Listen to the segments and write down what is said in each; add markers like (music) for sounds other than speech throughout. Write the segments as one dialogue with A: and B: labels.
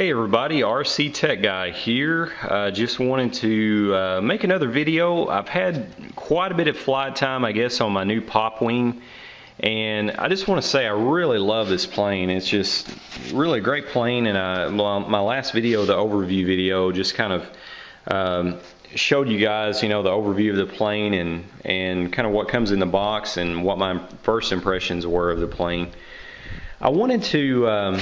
A: Hey everybody, RC Tech Guy here. Uh, just wanted to uh, make another video. I've had quite a bit of flight time, I guess, on my new Popwing. And I just want to say I really love this plane. It's just really a great plane. And I, my last video, the overview video, just kind of um, showed you guys, you know, the overview of the plane and, and kind of what comes in the box and what my first impressions were of the plane. I wanted to um,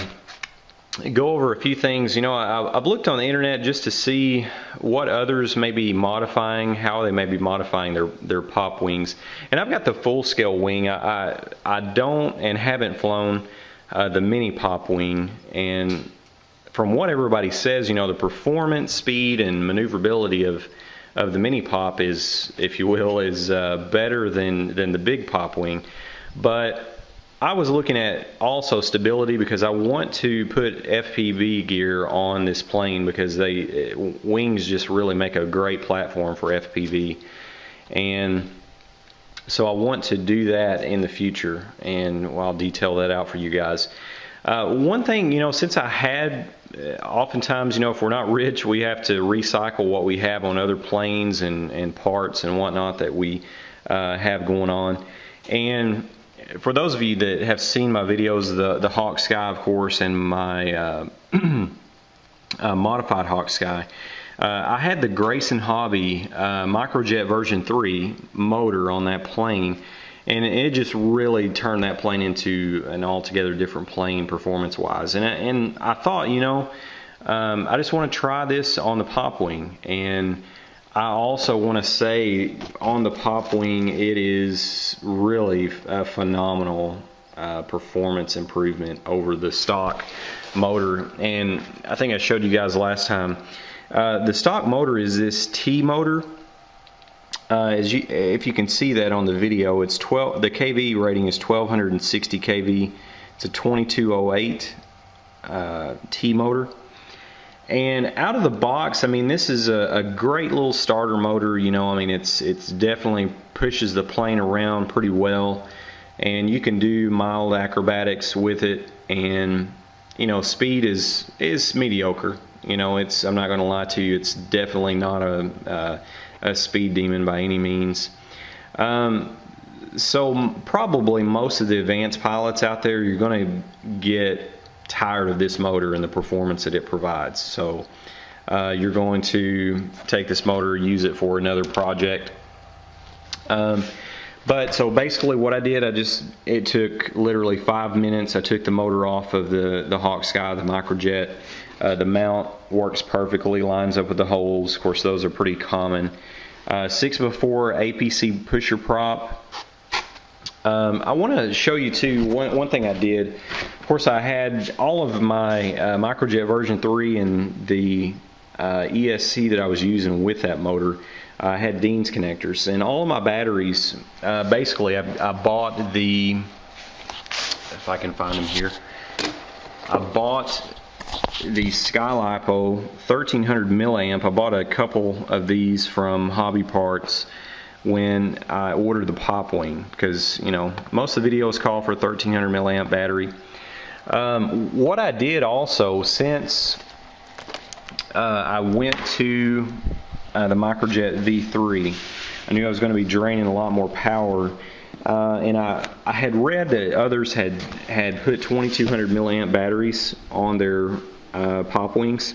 A: go over a few things. You know, I, have looked on the internet just to see what others may be modifying, how they may be modifying their, their pop wings. And I've got the full scale wing. I, I, I don't and haven't flown uh, the mini pop wing. And from what everybody says, you know, the performance, speed, and maneuverability of of the mini pop is, if you will, is uh, better than than the big pop wing. But I was looking at also stability because I want to put FPV gear on this plane because they wings just really make a great platform for FPV and so I want to do that in the future and I'll detail that out for you guys. Uh, one thing, you know, since I had, uh, oftentimes, you know, if we're not rich, we have to recycle what we have on other planes and, and parts and whatnot that we uh, have going on. And for those of you that have seen my videos, the, the Hawk Sky, of course, and my uh, (clears throat) uh, modified Hawk Sky, uh, I had the Grayson Hobby uh, Microjet version 3 motor on that plane, and it just really turned that plane into an altogether different plane performance-wise. And, and I thought, you know, um, I just want to try this on the Popwing, and I also want to say on the Popwing, it is really a phenomenal uh, performance improvement over the stock motor. And I think I showed you guys last time. Uh, the stock motor is this T motor. Uh, as you, if you can see that on the video, it's 12. The kV rating is 1260 kV. It's a 2208 uh, T motor. And out of the box, I mean, this is a, a, great little starter motor. You know, I mean, it's it's definitely pushes the plane around pretty well, and you can do mild acrobatics with it. And you know, speed is is mediocre. You know, it's I'm not going to lie to you, it's definitely not a a speed demon by any means. Um, so probably most of the advanced pilots out there, you're going to get tired of this motor and the performance that it provides. So uh, you're going to take this motor, use it for another project. Um, but so basically what I did, I just, it took literally five minutes. I took the motor off of the, the Hawk Sky, the microjet. Uh, the mount works perfectly, lines up with the holes. Of course, those are pretty common. Uh, 6 before APC pusher prop. Um, I want to show you too, one, one thing I did course, I had all of my uh, Microjet version 3 and the uh, ESC that I was using with that motor. I had Dean's connectors and all of my batteries. Uh, basically, I, I, bought the, if I can find them here, I bought the SkyLipo 1300 milliamp. I bought a couple of these from HobbyPartz when I ordered the Popwing because you know most of the videos call for a 1300 milliamp battery. Um, what I did also, since uh, I went to uh, the Microjet V3, I knew I was going to be draining a lot more power. Uh, and I, I had read that others had, had put 2200 milliamp batteries on their uh, Popwings.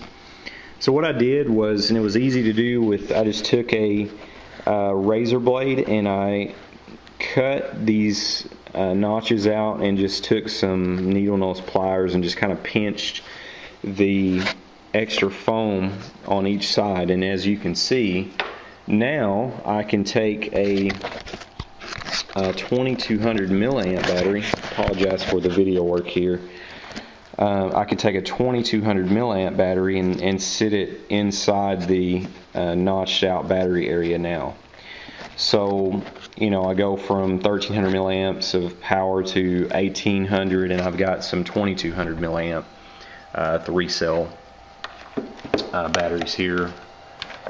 A: So what I did was, and it was easy to do with, I just took a uh, razor blade and I cut these uh, notches out and just took some needle nose pliers and just kind of pinched the extra foam on each side. And as you can see now I can take a, a 2200 milliamp battery apologize for the video work here. Uh, I can take a 2200 milliamp battery and, and sit it inside the uh, notched out battery area now. So, you know, I go from 1300 milliamps of power to 1800, and I've got some 2200 milliamp uh, three cell uh, batteries here.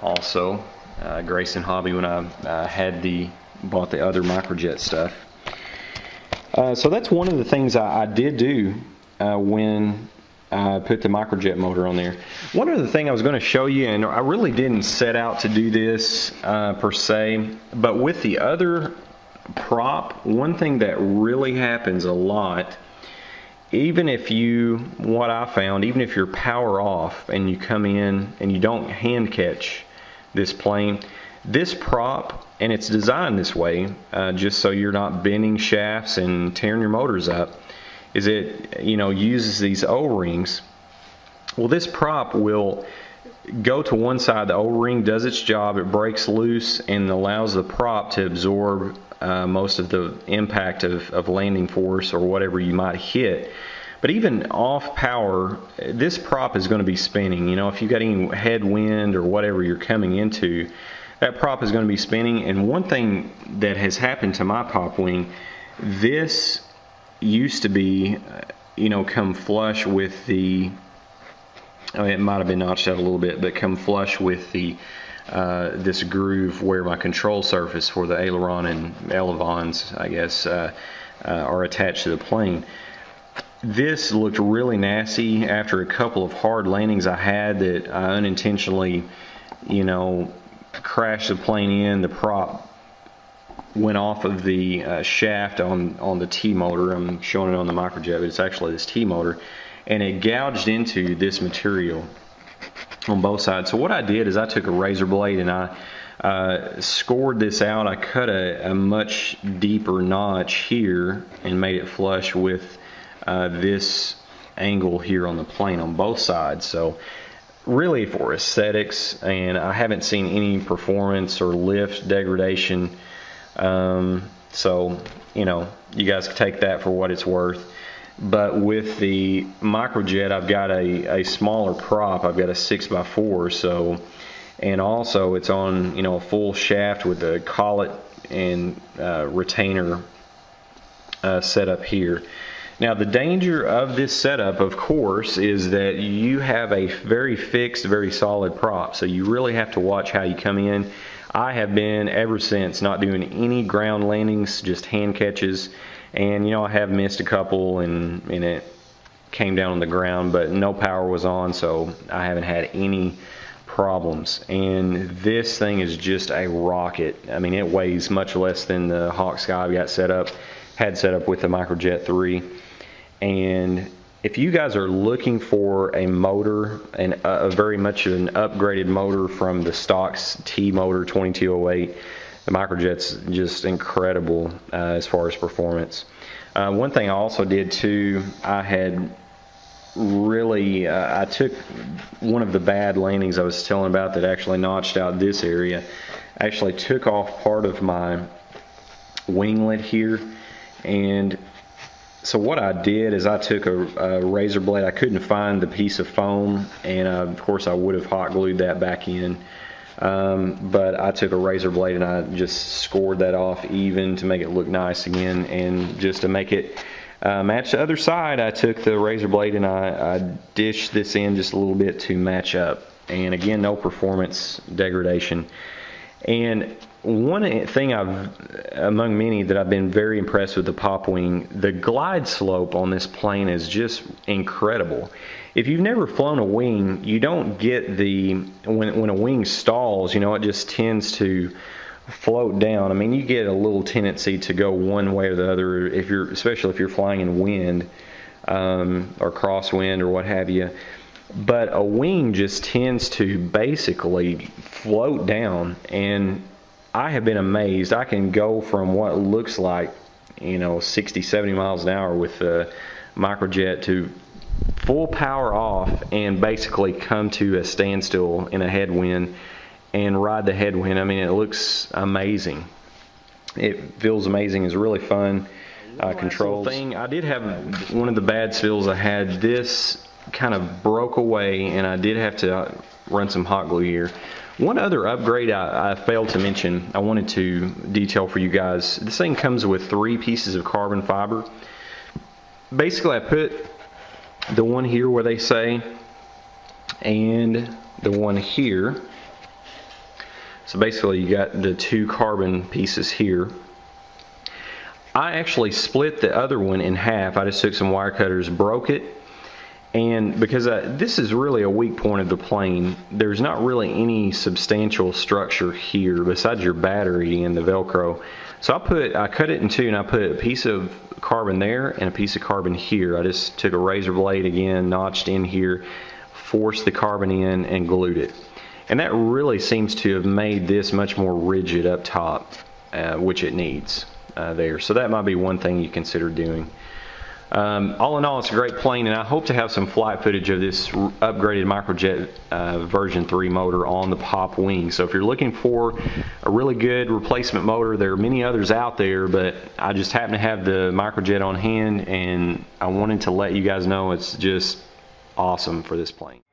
A: Also, uh, Grayson Hobby when I uh, had the bought the other microjet stuff. Uh, so that's one of the things I, I did do uh, when Put the microjet motor on there. One other thing I was going to show you, and I really didn't set out to do this uh, per se, but with the other prop, one thing that really happens a lot, even if you, what I found, even if you're power off and you come in and you don't hand catch this plane, this prop, and it's designed this way, uh, just so you're not bending shafts and tearing your motors up, is it, you know, uses these O-rings. Well, this prop will go to one side, the O-ring does its job, it breaks loose and allows the prop to absorb uh, most of the impact of, of landing force or whatever you might hit. But even off power, this prop is going to be spinning. You know, if you've got any headwind or whatever you're coming into, that prop is going to be spinning. And one thing that has happened to my pop wing, this used to be, uh, you know, come flush with the, it might have been notched out a little bit, but come flush with the, uh, this groove where my control surface for the aileron and elevons, I guess, uh, uh, are attached to the plane. This looked really nasty after a couple of hard landings I had that I unintentionally, you know, crashed the plane in. The prop went off of the uh, shaft on, on the T-motor. I'm showing it on the microjet, but it's actually this T-motor. And it gouged into this material on both sides. So what I did is I took a razor blade and I uh, scored this out. I cut a, a, much deeper notch here and made it flush with uh, this angle here on the plane on both sides. So really for aesthetics and I haven't seen any performance or lift degradation um, so you know you guys can take that for what it's worth but with the microjet I've got a, a smaller prop I've got a 6x4 so and also it's on you know a full shaft with a collet and uh, retainer uh, set up here now the danger of this setup, of course, is that you have a very fixed, very solid prop. So you really have to watch how you come in. I have been ever since not doing any ground landings, just hand catches. And you know, I have missed a couple and, and it came down on the ground, but no power was on, so I haven't had any problems. And this thing is just a rocket. I mean, it weighs much less than the Hawk Sky I've got set up, had set up with the Microjet 3. And if you guys are looking for a motor, and a, very much an upgraded motor from the stocks T motor 2208, the Microjet's just incredible uh, as far as performance. Uh, one thing I also did too, I had really, uh, I took one of the bad landings I was telling about that actually notched out this area, actually took off part of my winglet here and so what I did is I took a, a, razor blade. I couldn't find the piece of foam, and uh, of course I would have hot glued that back in. Um, but I took a razor blade and I just scored that off even to make it look nice again, and just to make it uh, match the other side, I took the razor blade and I, I dished this in just a little bit to match up. And again, no performance degradation. And one thing I've, among many, that I've been very impressed with the Popwing, the glide slope on this plane is just incredible. If you've never flown a wing, you don't get the, when, when a wing stalls, you know, it just tends to float down. I mean, you get a little tendency to go one way or the other, if you're, especially if you're flying in wind um, or crosswind or what have you. But a wing just tends to basically float down and I have been amazed. I can go from what looks like, you know, 60, 70 miles an hour with the microjet to full power off and basically come to a standstill in a headwind and ride the headwind. I mean, it looks amazing. It feels amazing. It's really fun. Uh, controls. Thing, I did have one of the bad spills I had. This kind of broke away, and I did have to run some hot glue here. One other upgrade I, I, failed to mention, I wanted to detail for you guys. This thing comes with three pieces of carbon fiber. Basically, I put the one here where they say, and the one here. So basically, you got the two carbon pieces here. I actually split the other one in half. I just took some wire cutters, broke it, And because uh, this is really a weak point of the plane, there's not really any substantial structure here besides your battery and the Velcro. So I put, I cut it in two and I put a piece of carbon there and a piece of carbon here. I just took a razor blade again, notched in here, forced the carbon in and glued it. And that really seems to have made this much more rigid up top, uh, which it needs uh, there. So that might be one thing you consider doing. Um, all in all, it's a great plane, and I hope to have some flight footage of this upgraded Microjet uh, version 3 motor on the Pop Wing. So if you're looking for a really good replacement motor, there are many others out there, but I just happen to have the Microjet on hand, and I wanted to let you guys know it's just awesome for this plane.